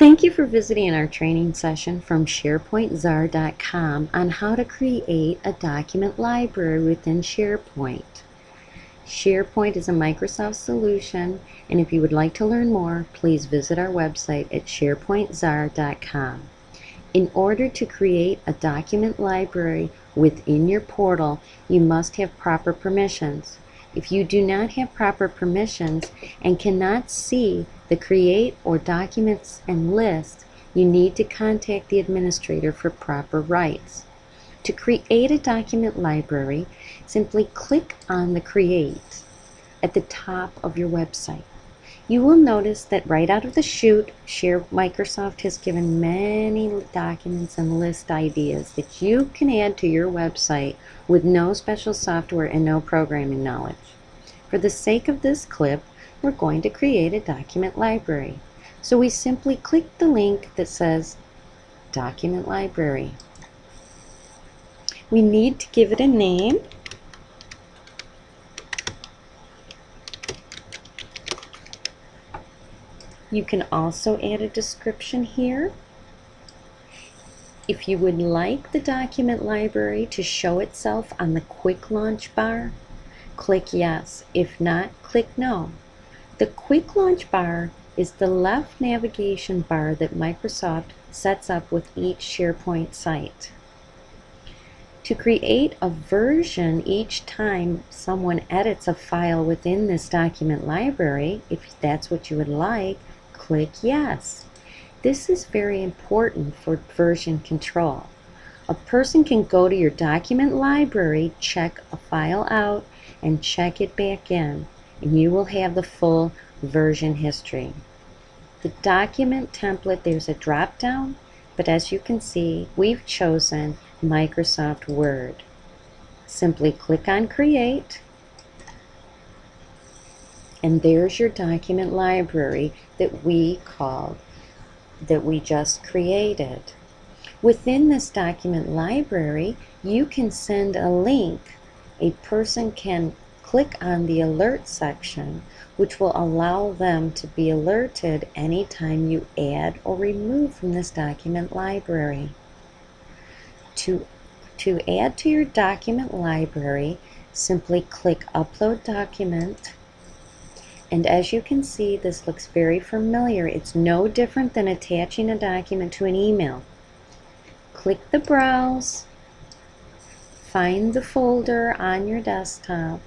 Thank you for visiting our training session from SharePointCZAR.com on how to create a document library within SharePoint. SharePoint is a Microsoft solution, and if you would like to learn more, please visit our website at SharePointCZAR.com. In order to create a document library within your portal, you must have proper permissions. If you do not have proper permissions and cannot see the create or documents and list, you need to contact the administrator for proper rights. To create a document library, simply click on the create at the top of your website. You will notice that right out of the chute, Share Microsoft has given many documents and list ideas that you can add to your website with no special software and no programming knowledge. For the sake of this clip, we're going to create a document library. So we simply click the link that says Document Library. We need to give it a name. You can also add a description here. If you would like the document library to show itself on the quick launch bar, click yes. If not, click no. The quick launch bar is the left navigation bar that Microsoft sets up with each SharePoint site. To create a version each time someone edits a file within this document library, if that's what you would like, click yes. This is very important for version control. A person can go to your document library, check a file out, and check it back in, and you will have the full version history. The document template, there's a drop down, but as you can see, we've chosen Microsoft Word. Simply click on Create, and there's your document library that we called, that we just created. Within this document library, you can send a link. A person can click on the alert section, which will allow them to be alerted anytime you add or remove from this document library. To, to add to your document library, simply click Upload Document. And as you can see, this looks very familiar. It's no different than attaching a document to an email. Click the Browse, find the folder on your desktop,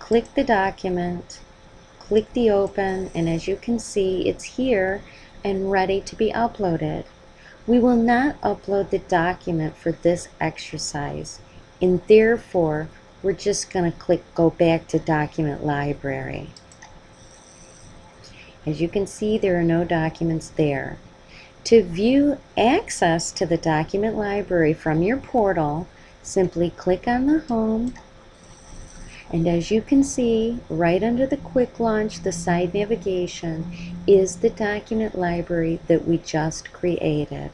click the document, click the open, and as you can see, it's here and ready to be uploaded. We will not upload the document for this exercise, and therefore, we're just going to click go back to document library. As you can see, there are no documents there. To view access to the document library from your portal, simply click on the home and as you can see, right under the quick launch, the side navigation is the document library that we just created.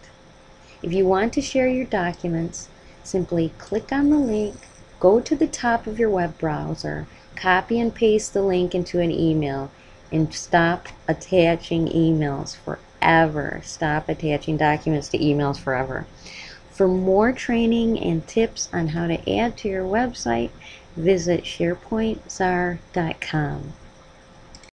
If you want to share your documents, simply click on the link, go to the top of your web browser, copy and paste the link into an email, and stop attaching emails forever. Stop attaching documents to emails forever. For more training and tips on how to add to your website, visit SharePointCZAR.com.